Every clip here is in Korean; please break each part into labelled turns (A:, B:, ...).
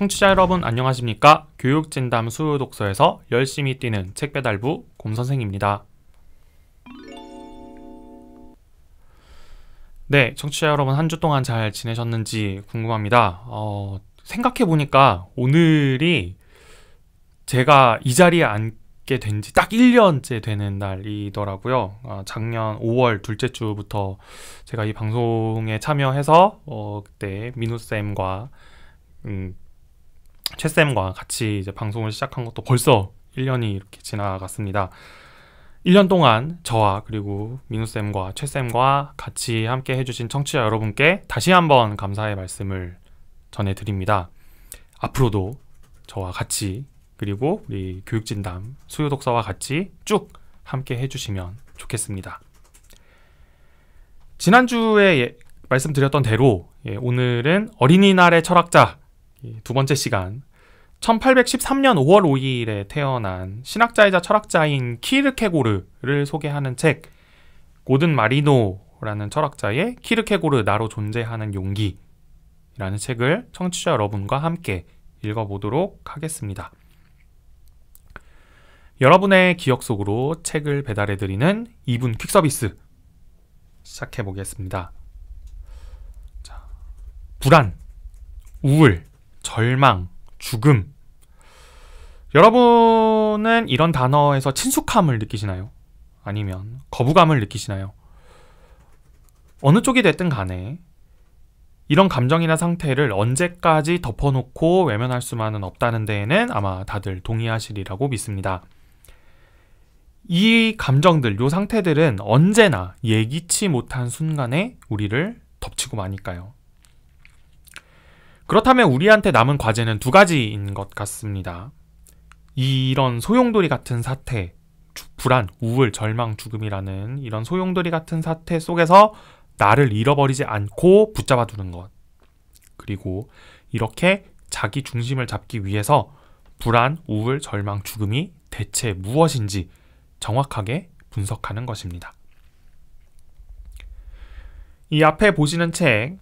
A: 청취자 여러분 안녕하십니까? 교육진담 수요독서에서 열심히 뛰는 책배달부 곰선생입니다. 네, 청취자 여러분 한 주 동안 잘 지내셨는지 궁금합니다. 어, 생각해보니까 오늘이 제가 이 자리에 앉게 된 지 딱 1년째 되는 날이더라고요. 어, 작년 5월 둘째 주부터 제가 이 방송에 참여해서 어, 그때 민우쌤과 음, 최쌤과 같이 이제 방송을 시작한 것도 벌써 1년이 이렇게 지나갔습니다. 1년 동안 저와 그리고 민우쌤과 최쌤과 같이 함께 해주신 청취자 여러분께 다시 한번 감사의 말씀을 전해드립니다. 앞으로도 저와 같이 그리고 우리 교육진담 수요독서와 같이 쭉 함께 해주시면 좋겠습니다. 지난주에 예, 말씀드렸던 대로 예, 오늘은 어린이날의 철학자 두 번째 시간 1813년 5월 5일에 태어난 신학자이자 철학자인 키르케고르를 소개하는 책 고든 마리노라는 철학자의 키르케고르 나로 존재하는 용기라는 책을 청취자 여러분과 함께 읽어보도록 하겠습니다. 여러분의 기억 속으로 책을 배달해드리는 2분 퀵 서비스 시작해보겠습니다. 자, 불안, 우울, 절망, 죽음. 여러분은 이런 단어에서 친숙함을 느끼시나요? 아니면 거부감을 느끼시나요? 어느 쪽이 됐든 간에 이런 감정이나 상태를 언제까지 덮어놓고 외면할 수만은 없다는 데에는 아마 다들 동의하시리라고 믿습니다. 이 감정들, 요 상태들은 언제나 예기치 못한 순간에 우리를 덮치고 마니까요. 그렇다면 우리한테 남은 과제는 두 가지인 것 같습니다. 이런 소용돌이 같은 사태, 불안, 우울, 절망, 죽음이라는 이런 소용돌이 같은 사태 속에서 나를 잃어버리지 않고 붙잡아 두는 것. 그리고 이렇게 자기 중심을 잡기 위해서 불안, 우울, 절망, 죽음이 대체 무엇인지 정확하게 분석하는 것입니다. 이 앞에 보시는 책,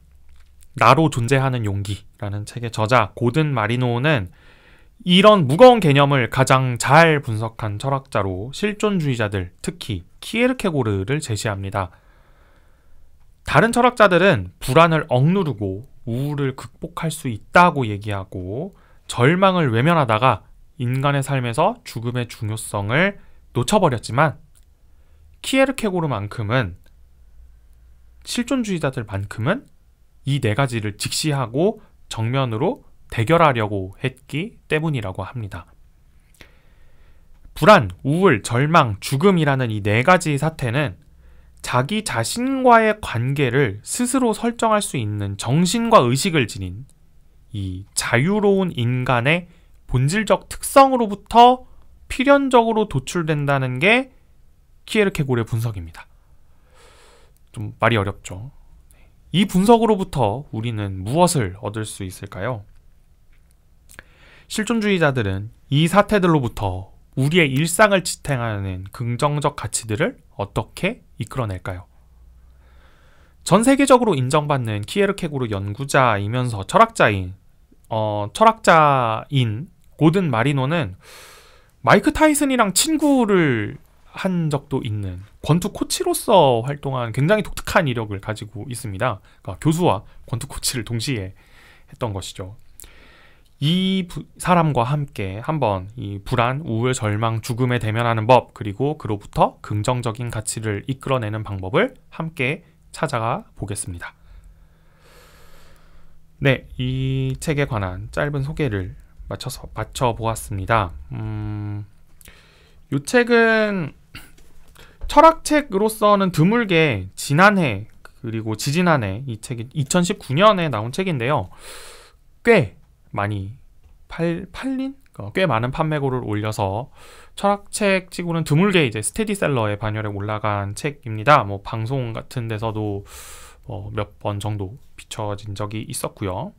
A: 나로 존재하는 용기라는 책의 저자 고든 마리노는 이런 무거운 개념을 가장 잘 분석한 철학자로 실존주의자들, 특히 키에르케고르를 제시합니다. 다른 철학자들은 불안을 억누르고 우울을 극복할 수 있다고 얘기하고 절망을 외면하다가 인간의 삶에서 죽음의 중요성을 놓쳐버렸지만 키에르케고르만큼은 실존주의자들만큼은 이 네 가지를 직시하고 정면으로 대결하려고 했기 때문이라고 합니다. 불안, 우울, 절망, 죽음이라는 이 네 가지 사태는 자기 자신과의 관계를 스스로 설정할 수 있는 정신과 의식을 지닌 이 자유로운 인간의 본질적 특성으로부터 필연적으로 도출된다는 게 키에르케고르의 분석입니다. 좀 말이 어렵죠. 이 분석으로부터 우리는 무엇을 얻을 수 있을까요? 실존주의자들은 이 사태들로부터 우리의 일상을 지탱하는 긍정적 가치들을 어떻게 이끌어낼까요? 전 세계적으로 인정받는 키에르케고르 연구자이면서 철학자인 어, 철학자인 고든 마리노는 마이크 타이슨이랑 친구를 한 적도 있는 권투 코치로서 활동한 굉장히 독특한 이력을 가지고 있습니다. 그러니까 교수와 권투 코치를 동시에 했던 것이죠. 이 부, 사람과 함께 한번 이 불안, 우울, 절망, 죽음에 대면하는 법 그리고 그로부터 긍정적인 가치를 이끌어내는 방법을 함께 찾아가 보겠습니다. 네, 이 책에 관한 짧은 소개를 맞춰서 맞춰 보았습니다. 음, 이 책은 철학책으로서는 드물게 지난해 그리고 지지난해 이 책이 2019년에 나온 책인데요. 꽤 많이 팔, 팔린? 어, 꽤 많은 판매고를 올려서 철학책 치고는 드물게 이제 스테디셀러의 반열에 올라간 책입니다. 뭐 방송 같은 데서도 어, 몇번 정도 비춰진 적이 있었고요.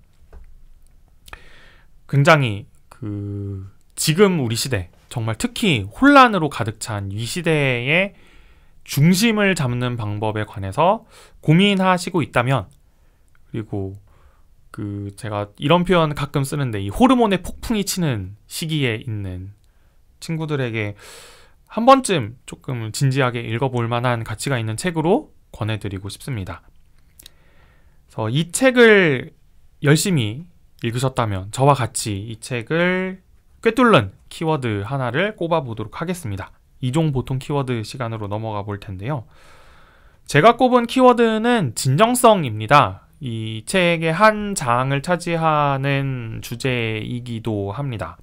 A: 굉장히 그 지금 우리 시대 정말 특히 혼란으로 가득 찬 이 시대의 중심을 잡는 방법에 관해서 고민하시고 있다면 그리고 그 제가 이런 표현 가끔 쓰는데 이 호르몬의 폭풍이 치는 시기에 있는 친구들에게 한 번쯤 조금 진지하게 읽어볼 만한 가치가 있는 책으로 권해드리고 싶습니다. 그래서 이 책을 열심히 읽으셨다면 저와 같이 이 책을 꿰뚫는 키워드 하나를 꼽아보도록 하겠습니다. 이종 보통 키워드 시간으로 넘어가 볼 텐데요. 제가 꼽은 키워드는 진정성입니다. 이 책의 한 장을 차지하는 주제이기도 합니다.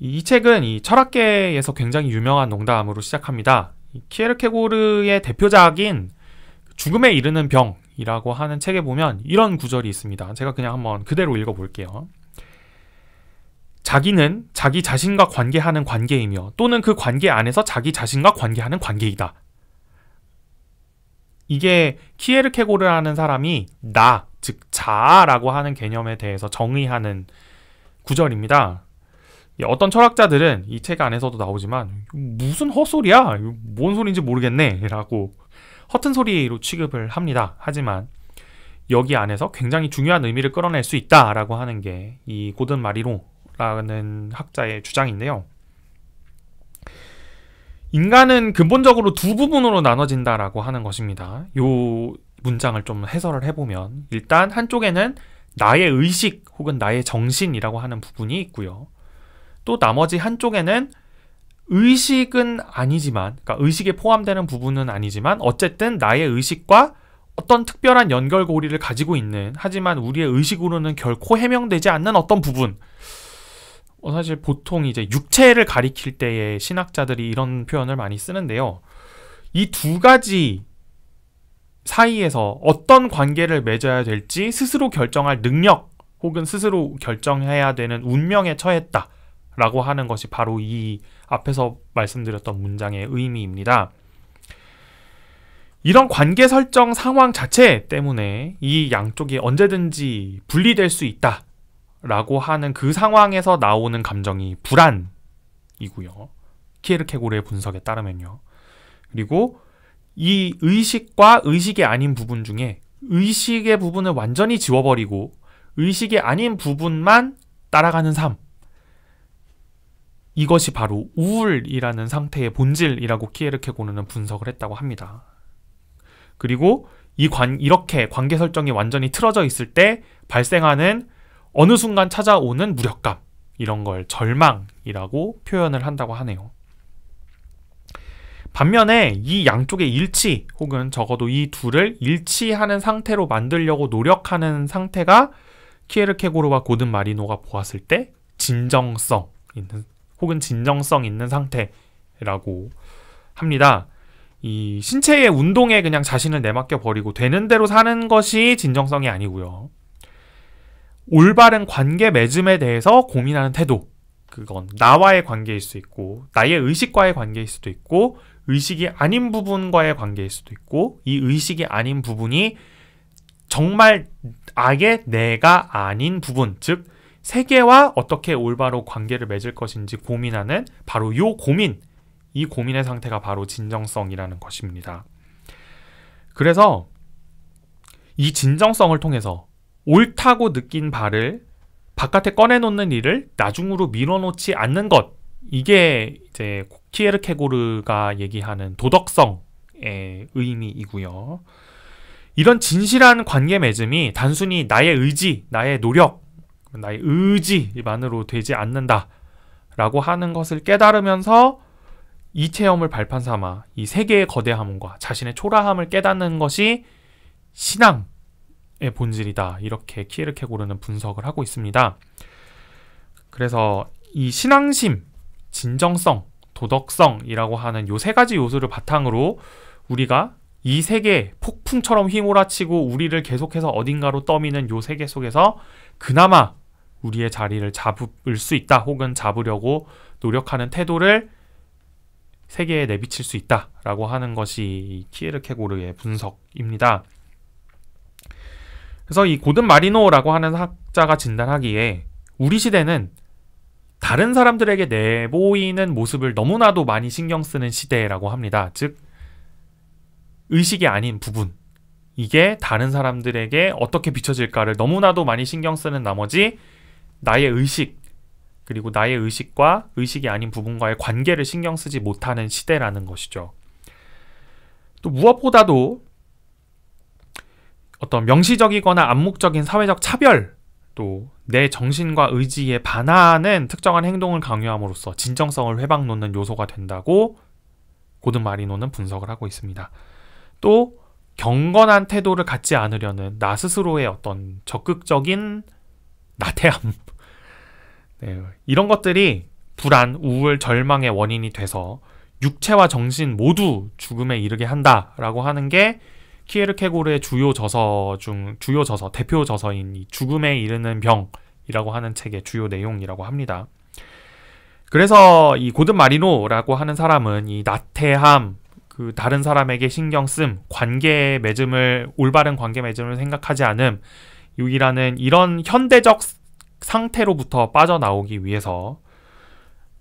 A: 이 책은 이 철학계에서 굉장히 유명한 농담으로 시작합니다. 키에르케고르의 대표작인 죽음에 이르는 병이라고 하는 책에 보면 이런 구절이 있습니다. 제가 그냥 한번 그대로 읽어볼게요. 자기는 자기 자신과 관계하는 관계이며 또는 그 관계 안에서 자기 자신과 관계하는 관계이다. 이게 키에르케고르라는 사람이 나, 즉 자아라고 하는 개념에 대해서 정의하는 구절입니다. 어떤 철학자들은 이 책 안에서도 나오지만 무슨 헛소리야? 뭔 소리인지 모르겠네. 라고 허튼 소리로 취급을 합니다. 하지만 여기 안에서 굉장히 중요한 의미를 끌어낼 수 있다라고 하는 게 이 고든 마리로 라는 학자의 주장인데요. 인간은 근본적으로 두 부분으로 나눠진다라고 하는 것입니다. 요 문장을 좀 해설을 해보면 일단 한쪽에는 나의 의식 혹은 나의 정신이라고 하는 부분이 있고요. 또 나머지 한쪽에는 의식은 아니지만, 그러니까 의식에 포함되는 부분은 아니지만, 어쨌든 나의 의식과 어떤 특별한 연결고리를 가지고 있는, 하지만 우리의 의식으로는 결코 해명되지 않는 어떤 부분. 어, 사실 보통 이제 육체를 가리킬 때에 신학자들이 이런 표현을 많이 쓰는데요. 이 두 가지 사이에서 어떤 관계를 맺어야 될지 스스로 결정할 능력 혹은 스스로 결정해야 되는 운명에 처했다. 라고 하는 것이 바로 이 앞에서 말씀드렸던 문장의 의미입니다. 이런 관계 설정 상황 자체 때문에 이 양쪽이 언제든지 분리될 수 있다. 라고 하는 그 상황에서 나오는 감정이 불안이고요. 키에르케고르의 분석에 따르면요. 그리고 이 의식과 의식이 아닌 부분 중에 의식의 부분을 완전히 지워버리고 의식이 아닌 부분만 따라가는 삶. 이것이 바로 우울이라는 상태의 본질이라고 키에르케고르는 분석을 했다고 합니다. 그리고 이 관, 이렇게 관계 설정이 완전히 틀어져 있을 때 발생하는 어느 순간 찾아오는 무력감 이런 걸 절망이라고 표현을 한다고 하네요. 반면에 이 양쪽의 일치 혹은 적어도 이 둘을 일치하는 상태로 만들려고 노력하는 상태가 키에르케고르와 고든 마리노가 보았을 때 진정성 있는 혹은 진정성 있는 상태라고 합니다. 이 신체의 운동에 그냥 자신을 내맡겨 버리고 되는 대로 사는 것이 진정성이 아니고요. 올바른 관계 맺음에 대해서 고민하는 태도. 그건 나와의 관계일 수 있고, 나의 의식과의 관계일 수도 있고, 의식이 아닌 부분과의 관계일 수도 있고, 이 의식이 아닌 부분이 정말 아예 내가 아닌 부분, 즉, 세계와 어떻게 올바로 관계를 맺을 것인지 고민하는 바로 요 고민, 이 고민의 상태가 바로 진정성이라는 것입니다. 그래서 이 진정성을 통해서 옳다고 느낀 바를 바깥에 꺼내놓는 일을 나중으로 밀어놓지 않는 것. 이게 이제 키에르케고르가 얘기하는 도덕성의 의미이고요. 이런 진실한 관계 맺음이 단순히 나의 의지, 나의 노력, 나의 의지만으로 되지 않는다. 라고 하는 것을 깨달으면서 이 체험을 발판 삼아 이 세계의 거대함과 자신의 초라함을 깨닫는 것이 신앙, 본질이다. 이렇게 키에르케고르는 분석을 하고 있습니다. 그래서 이 신앙심, 진정성, 도덕성이라고 하는 요 세 가지 요소를 바탕으로 우리가 이 세계 폭풍처럼 휘몰아치고 우리를 계속해서 어딘가로 떠미는 요 세계 속에서 그나마 우리의 자리를 잡을 수 있다 혹은 잡으려고 노력하는 태도를 세계에 내비칠 수 있다라고 하는 것이 키에르케고르의 분석입니다. 그래서 이 고든 마리노라고 하는 학자가 진단하기에 우리 시대는 다른 사람들에게 내보이는 모습을 너무나도 많이 신경 쓰는 시대라고 합니다. 즉, 의식이 아닌 부분, 이게 다른 사람들에게 어떻게 비춰질까를 너무나도 많이 신경 쓰는 나머지 나의 의식 그리고 나의 의식과 의식이 아닌 부분과의 관계를 신경 쓰지 못하는 시대라는 것이죠. 또 무엇보다도 어떤 명시적이거나 암묵적인 사회적 차별 또 내 정신과 의지에 반하는 특정한 행동을 강요함으로써 진정성을 회방 놓는 요소가 된다고 고든 마리노는 분석을 하고 있습니다. 또 경건한 태도를 갖지 않으려는 나 스스로의 어떤 적극적인 나태함 네, 이런 것들이 불안, 우울, 절망의 원인이 돼서 육체와 정신 모두 죽음에 이르게 한다라고 하는 게 키에르케고르의 주요 저서 중 주요 저서 대표 저서인 이 죽음에 이르는 병이라고 하는 책의 주요 내용이라고 합니다. 그래서 이 고든 마리노라고 하는 사람은 이 나태함, 그 다른 사람에게 신경 씀, 관계 맺음을 올바른 관계 맺음을 생각하지 않음, 유이라는 이런 현대적 상태로부터 빠져나오기 위해서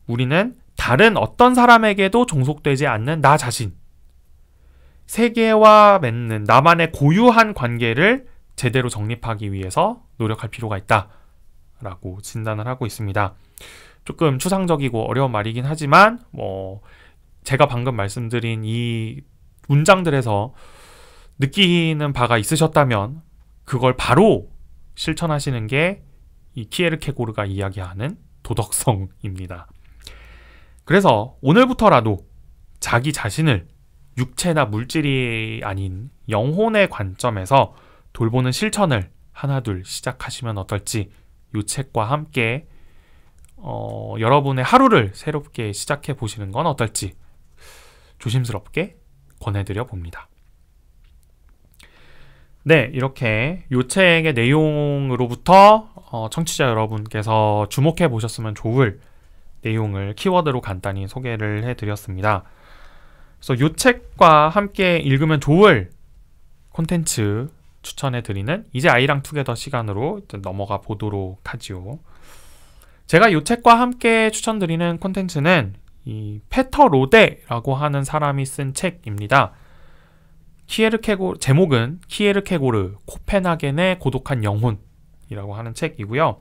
A: 우리는 다른 어떤 사람에게도 종속되지 않는 나 자신, 세계와 맺는 나만의 고유한 관계를 제대로 정립하기 위해서 노력할 필요가 있다. 라고 진단을 하고 있습니다. 조금 추상적이고 어려운 말이긴 하지만, 뭐, 제가 방금 말씀드린 이 문장들에서 느끼는 바가 있으셨다면, 그걸 바로 실천하시는 게 이 키에르케고르가 이야기하는 도덕성입니다. 그래서 오늘부터라도 자기 자신을 육체나 물질이 아닌 영혼의 관점에서 돌보는 실천을 하나둘 시작하시면 어떨지 이 책과 함께 어, 여러분의 하루를 새롭게 시작해 보시는 건 어떨지 조심스럽게 권해드려 봅니다. 네, 이렇게 요 책의 내용으로부터 어, 청취자 여러분께서 주목해 보셨으면 좋을 내용을 키워드로 간단히 소개를 해드렸습니다. 그래서 요 책과 함께 읽으면 좋을 콘텐츠 추천해 드리는 이제 아이랑 투게더 시간으로 넘어가 보도록 하지요. 제가 요 책과 함께 추천드리는 콘텐츠는 이 페터 로데라고 하는 사람이 쓴 책입니다. 키에르케고 제목은 키에르케고르 코펜하겐의 고독한 영혼이라고 하는 책이고요.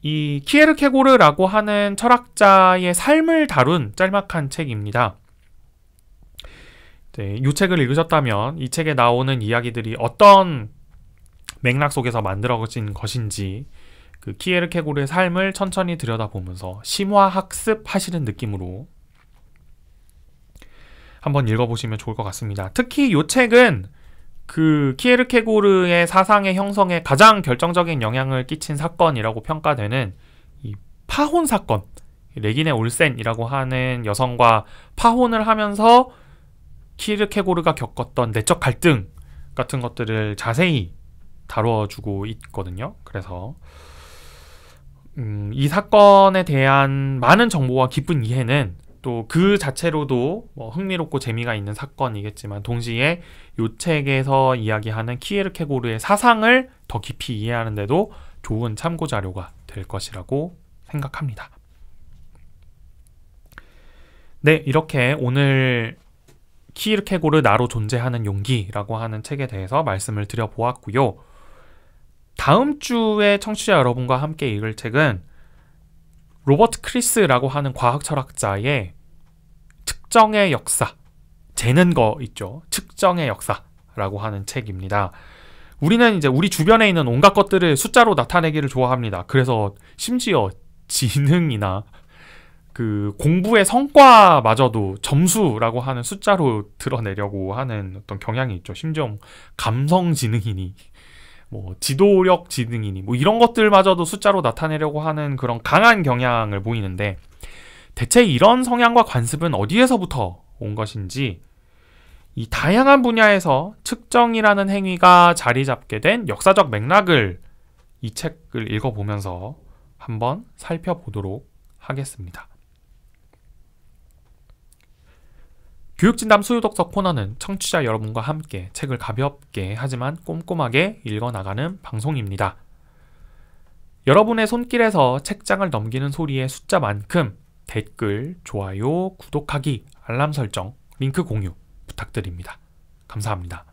A: 이 키에르케고르라고 하는 철학자의 삶을 다룬 짤막한 책입니다. 네, 이 책을 읽으셨다면 이 책에 나오는 이야기들이 어떤 맥락 속에서 만들어진 것인지 그 키에르케고르의 삶을 천천히 들여다보면서 심화 학습하시는 느낌으로 한번 읽어보시면 좋을 것 같습니다. 특히 이 책은 그 키에르케고르의 사상의 형성에 가장 결정적인 영향을 끼친 사건이라고 평가되는 이 파혼 사건, 레기네 올센이라고 하는 여성과 파혼을 하면서 키르케고르가 겪었던 내적 갈등 같은 것들을 자세히 다뤄주고 있거든요. 그래서 음, 이 사건에 대한 많은 정보와 깊은 이해는 또 그 자체로도 뭐 흥미롭고 재미가 있는 사건이겠지만 동시에 이 책에서 이야기하는 키에르케고르의 사상을 더 깊이 이해하는데도 좋은 참고 자료가 될 것이라고 생각합니다. 네, 이렇게 오늘 키르케고르 나로 존재하는 용기라고 하는 책에 대해서 말씀을 드려 보았고요. 다음 주에 청취자 여러분과 함께 읽을 책은 로버트 크리스라고 하는 과학 철학자의 특정의 역사, 재는 거 있죠. 측정의 역사라고 하는 책입니다. 우리는 이제 우리 주변에 있는 온갖 것들을 숫자로 나타내기를 좋아합니다. 그래서 심지어 지능이나 그 공부의 성과마저도 점수라고 하는 숫자로 드러내려고 하는 어떤 경향이 있죠. 심지어 감성 지능이니 뭐 지도력 지능이니 뭐 이런 것들마저도 숫자로 나타내려고 하는 그런 강한 경향을 보이는데 대체 이런 성향과 관습은 어디에서부터 온 것인지 이 다양한 분야에서 측정이라는 행위가 자리 잡게 된 역사적 맥락을 이 책을 읽어보면서 한번 살펴보도록 하겠습니다. 교육진담 수요독서 코너는 청취자 여러분과 함께 책을 가볍게 하지만 꼼꼼하게 읽어나가는 방송입니다. 여러분의 손길에서 책장을 넘기는 소리의 숫자만큼 댓글, 좋아요, 구독하기, 알람 설정, 링크 공유 부탁드립니다. 감사합니다.